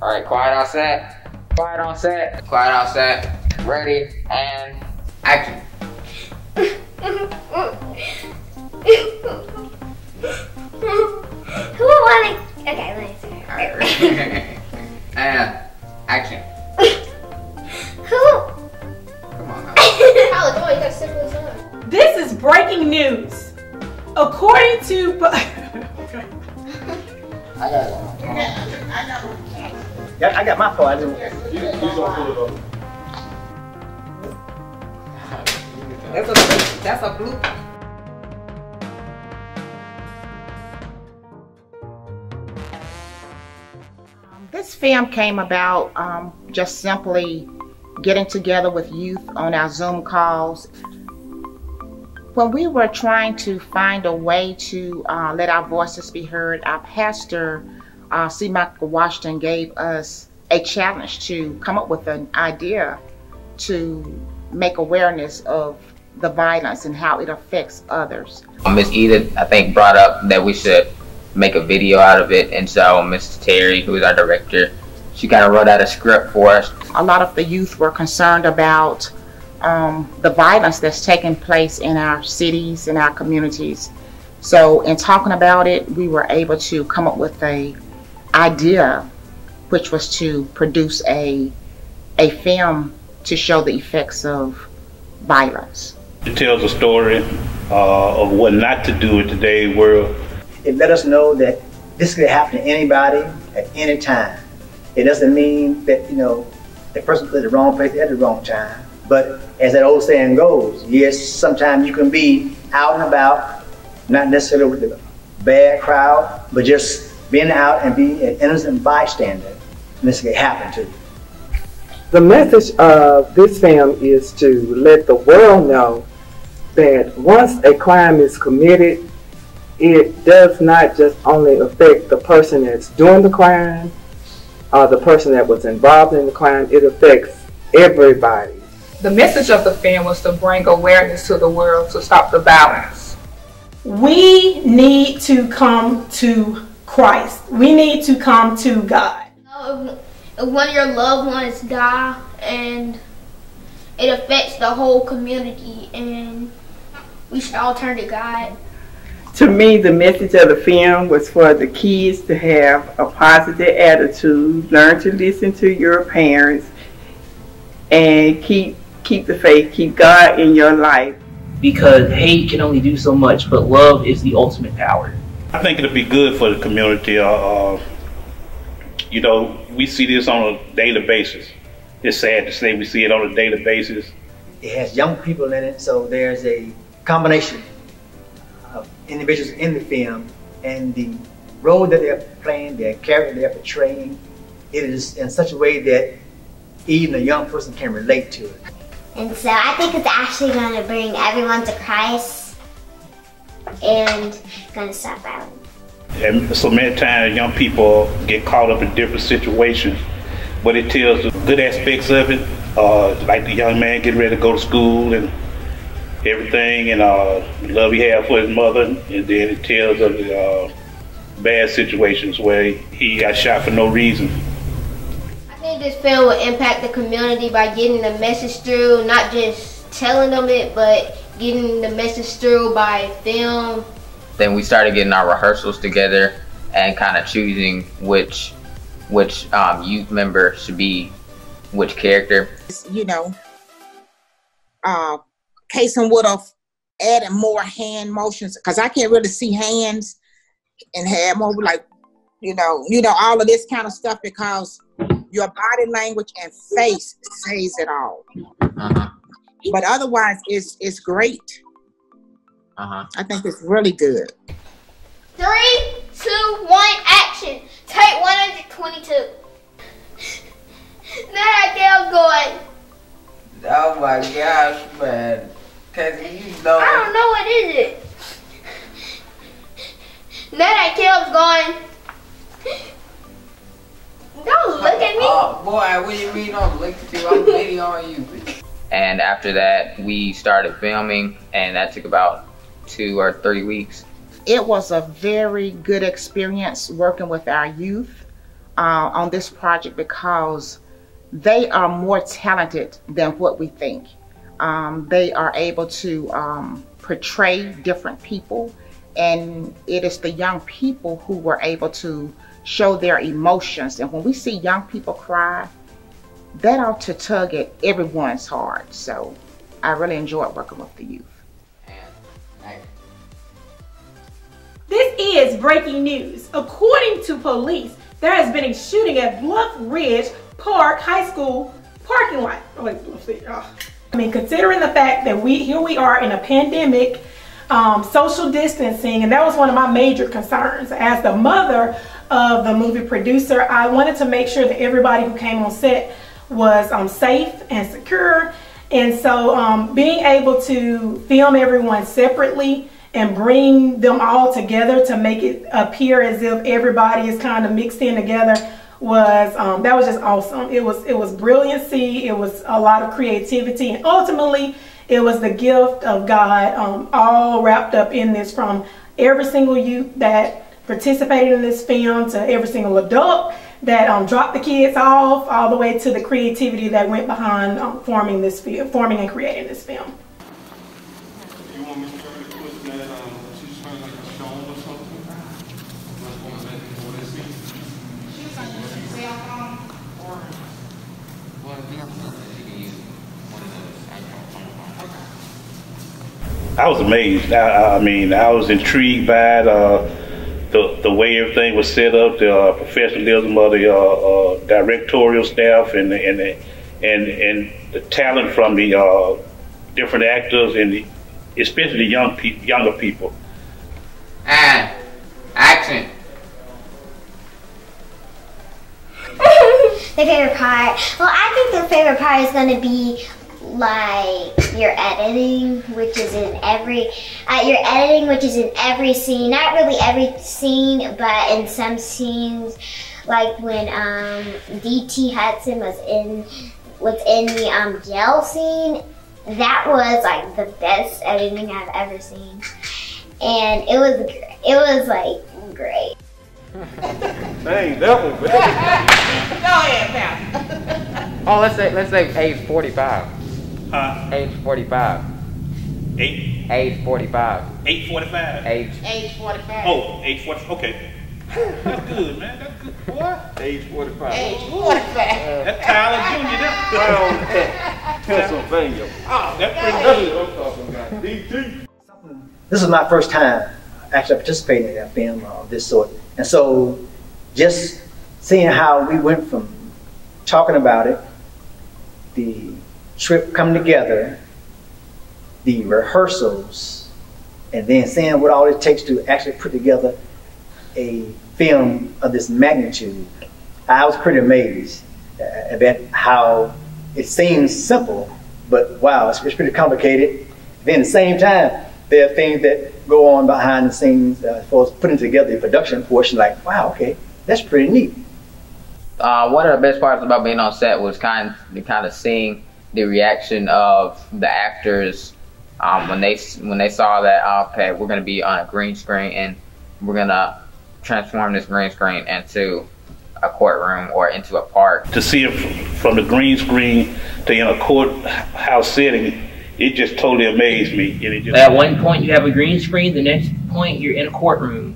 All right, quiet on set. Quiet on set. Quiet on set. Ready and action. Who wanna? Okay, let me see. All right. and uh, action. Who? Come on now. Alex, oh, you got simple son. This is breaking news. According to. I got it. Okay. I got it. Yeah, I got my part. I didn't- That's a that's a blue. This film came about um, just simply getting together with youth on our Zoom calls. When we were trying to find a way to uh, let our voices be heard, our pastor, uh, C. Michael Washington, gave us a challenge to come up with an idea to make awareness of the violence and how it affects others. Miss Edith, I think, brought up that we should make a video out of it, and so Mrs. Terry, who is our director, she kind of wrote out a script for us. a lot of the youth were concerned about um, the violence that's taking place in our cities, in our communities. So, in talking about it, we were able to come up with a idea, which was to produce a a film to show the effects of violence. It tells a story uh, of what not to do in today's world. It let us know that this could happen to anybody at any time. It doesn't mean that, you know, the person was at the wrong place at the wrong time. But as that old saying goes, yes, sometimes you can be out and about, not necessarily with the bad crowd, but just being out and being an innocent bystander. And this can happen to you. The message of this film is to let the world know that once a crime is committed, it does not just only affect the person that's doing the crime or the person that was involved in the crime, it affects everybody. The message of the film was to bring awareness to the world to stop the violence. We need to come to Christ. We need to come to God. If if one of your loved ones die and it affects the whole community and we should all turn to God. To me, the message of the film was for the kids to have a positive attitude, learn to listen to your parents, and keep keep the faith, keep God in your life. because hate can only do so much, but love is the ultimate power. I think it'll be good for the community. Uh, uh, you know, we see this on a daily basis. It's sad to say we see it on a daily basis. It has young people in it, so there's a combination of individuals in the film and the role that they're playing, their character they're portraying. It is in such a way that even a young person can relate to it. And so I think it's actually going to bring everyone to Christ and going to stop violence. And so many times young people get caught up in different situations, but it tells the good aspects of it, uh, like the young man getting ready to go to school and everything, and uh, the love he had for his mother, and then it tells of the uh, bad situations where he got shot for no reason. I think this film will impact the community by getting the message through, not just telling them it, but getting the message through by film. Then we started getting our rehearsals together and kind of choosing which which um, youth member should be which character. you know, uh, Kason would have added more hand motions because I can't really see hands and have more like, you know, you know, all of this kind of stuff because your body language and face says it all. Uh-huh. But otherwise, it's it's great. Uh-huh. I think it's really good. Three, two, one, action. Take 122. now that girl's going. Oh my gosh, man. Cause you know I don't know what is it. Now that Caleb's going. Don't look at me. Oh boy, what do you mean I'm looking at you? I'm videoing you. And after that, we started filming, and that took about two or three weeks. It was a very good experience working with our youth. uh, on this project because they are more talented than what we think. Um, they are able to um, portray different people, and it is the young people who were able to show their emotions. And when we see young people cry, that ought to tug at everyone's heart. So I really enjoyed working with the youth. This is breaking news. According to police, there has been a shooting at Bluff Ridge Park High School parking lot. Oh. I mean, considering the fact that we here we are in a pandemic, um, social distancing, and that was one of my major concerns. As the mother of the movie producer, I wanted to make sure that everybody who came on set was um, safe and secure. And so um, being able to film everyone separately and bring them all together to make it appear as if everybody is kind of mixed in together was um, that was just awesome. It was it was brilliancy. It was a lot of creativity, and ultimately, it was the gift of God, um, all wrapped up in this. From every single youth that participated in this film to every single adult that um, dropped the kids off, all the way to the creativity that went behind um, forming this film, forming and creating this film. I was amazed. I, I mean, I was intrigued by uh, the the way everything was set up, the uh, professionalism of the uh, uh directorial staff, and and and and the talent from the uh, different actors, and the, especially the young pe- younger people. And action. the favorite part. Well, I think the favorite part is going to be like your editing, which is in every uh, your editing, which is in every scene. Not really every scene, but in some scenes, like when um, DT Hudson was in was in the um, jail scene. That was like the best editing I've ever seen, and it was it was like great. Dang, that was Go ahead, Pat. Oh, let's say let's say age forty-five. Huh? Age forty-five. Eight. Age forty-five. Eight forty-five. Age. Age 45. Oh, age forty. Okay. That's good, man. That's good. Boy. Age 45. Age 45. That's Tyler Jr. That. Pennsylvania. Oh, that's That's pretty good. I'm talking about. DT. This is my first time actually participating in a film of this sort. And so just seeing how we went from talking about it, the trip coming together, the rehearsals, and then seeing what all it takes to actually put together a film of this magnitude, I was pretty amazed uh, about how it seems simple, but wow, it's, it's pretty complicated. Then at the same time, there are things that go on behind the scenes uh, as far as putting together the production portion, like, wow, okay, that's pretty neat. Uh, one of the best parts about being on set was kind of, kind of seeing the reaction of the actors um, when they when they saw that okay we're going to be on a green screen and we're going to transform this green screen into a courtroom or into a park. To see it from the green screen to in a courthouse setting, it just totally amazed me. And it just, At one point you have a green screen, the next point you're in a courtroom.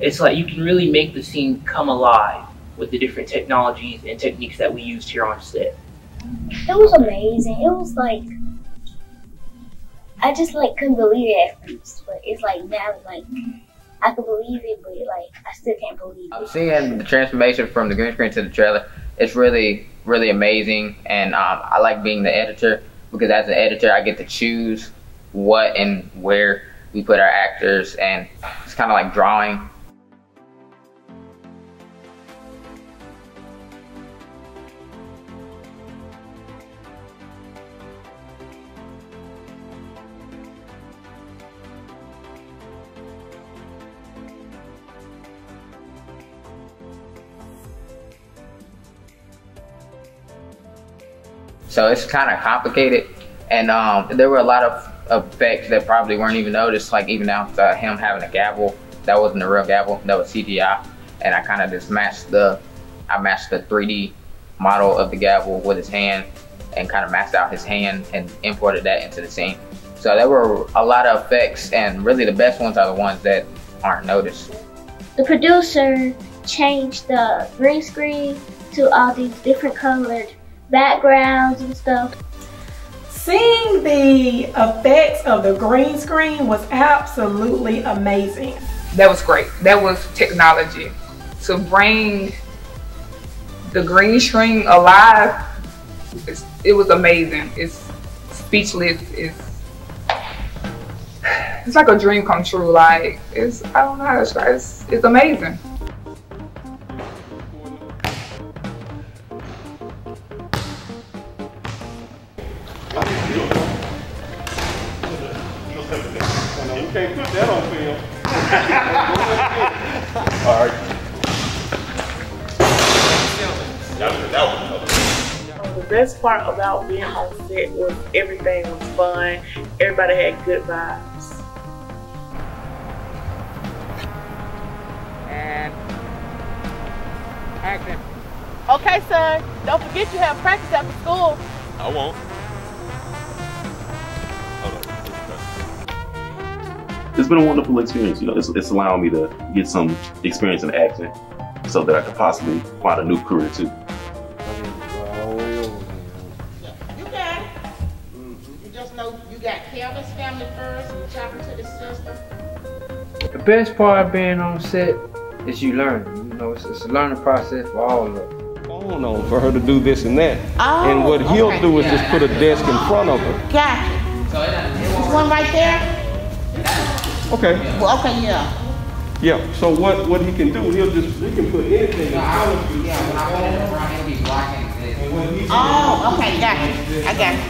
It's like you can really make the scene come alive with the different technologies and techniques that we used here on set. It was amazing. It was like I just like couldn't believe it at first, but it's like now like I can believe it, but like I still can't believe it. Seeing the transformation from the green screen to the trailer, it's really really amazing, and um, I like being the editor because as an editor I get to choose what and where we put our actors, and it's kind of like drawing So it's kind of complicated, and um, there were a lot of effects that probably weren't even noticed. Like even to him having a gavel, that wasn't a real gavel, that was CGI, and I kind of just matched the I matched the 3D model of the gavel with his hand and kind of maxed out his hand and imported that into the scene. So there were a lot of effects, and really the best ones are the ones that aren't noticed. The producer changed the green screen to all these different colored backgrounds and stuff. Seeing the effects of the green screen was absolutely amazing. That was great. That was technology. To bring the green screen alive, it was amazing. It's speechless. It's it's like a dream come true. Like it's I don't know how to describe. It. It's it's amazing. The best part about being on set was everything was fun. Everybody had good vibes. And action. Okay, son. Don't forget you have practice after school. I won't. It's been a wonderful experience. You know, it's, it's allowing me to get some experience in acting so that I could possibly find a new career too. You got it. Mm-hmm. You just know you got Kelvin's family first and chopping to the sister. The best part of being on set is you learn. You know, it's, it's a learning process for all of us. Phone on for her to do this and that. Oh, and what oh, he'll okay. do is just put a desk in front of her. Got it. There's one right there? Okay. Well, okay, yeah. Yeah. So what what he can do, he'll just he can put anything in front of you. Oh, okay, got it. I got it.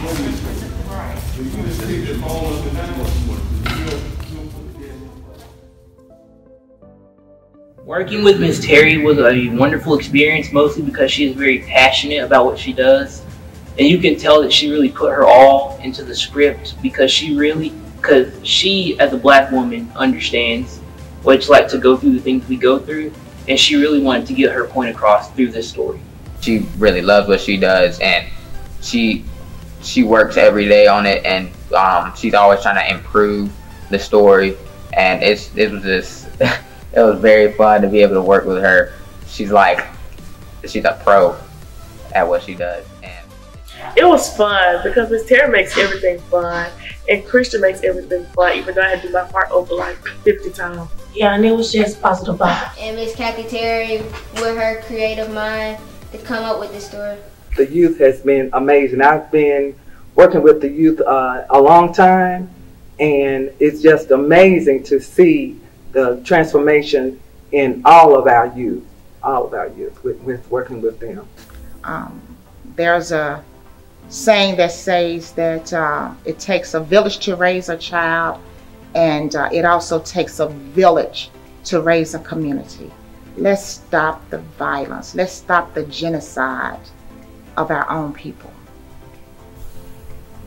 Working with Miss Terry was a wonderful experience, mostly because she is very passionate about what she does. And you can tell that she really put her all into the script because she really, because she, as a black woman, understands what it's like to go through the things we go through. And she really wanted to get her point across through this story. She really loves what she does, and she she works every day on it, and um, she's always trying to improve the story. And it's it was just it was very fun to be able to work with her. She's like she's a pro at what she does. It was fun because Miss Terry makes everything fun and Christian makes everything fun, even though I had to do my part over like 50 times. Yeah, and it was just positive vibes. And Miss Kathy Terry, with her creative mind, to come up with this story. The youth has been amazing. I've been working with the youth uh, a long time, and it's just amazing to see the transformation in all of our youth, all of our youth, with, with working with them. Um, there's a saying that says that uh, it takes a village to raise a child, and uh, it also takes a village to raise a community. Let's stop the violence. Let's stop the genocide of our own people.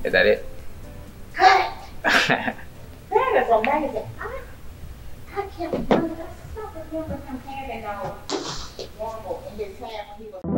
Is that it? That is amazing. I, I can't remember. I don't remember comparing those Marvel in his hand when he was.